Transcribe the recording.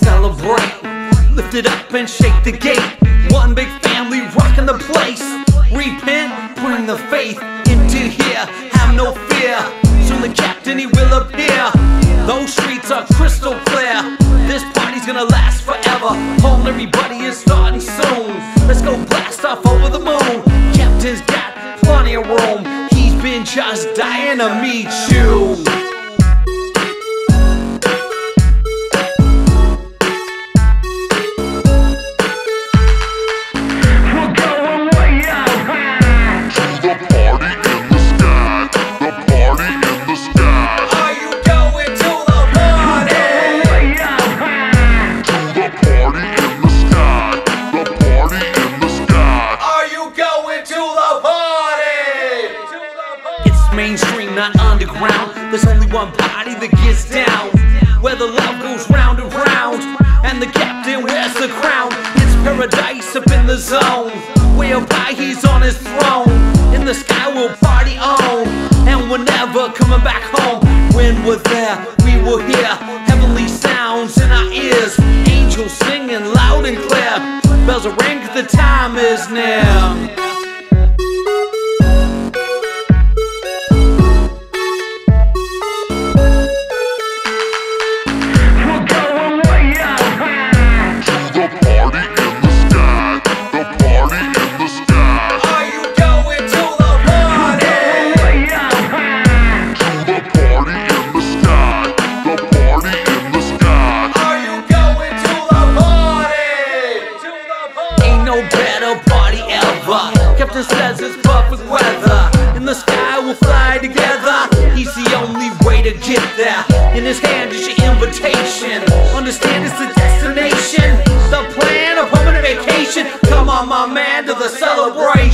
celebrate. Lift it up and shake the gate. One big family rocking the place. Repent, bring the faith into here. Have no fear. Soon the captain he will appear. Those streets are crystal clear. This party's gonna last forever. Home, everybody is starting soon. Let's go blast off over the moon. Captain's got plenty of room. He's been just dying to meet you. One party that gets down. Where the love goes round and round. And the captain wears the crown. It's paradise up in the zone. Whereby he's on his throne. In the sky we'll party on. And we're never coming back home. When we're there, we will hear heavenly sounds in our ears. Angels singing loud and clear. Bells are ring, the time is near. Captain says it's perfect weather. In the sky we'll fly together. He's the only way to get there. In his hand is your invitation. Understand it's the destination. The plan, a permanent vacation. Come on, my man, to the celebration.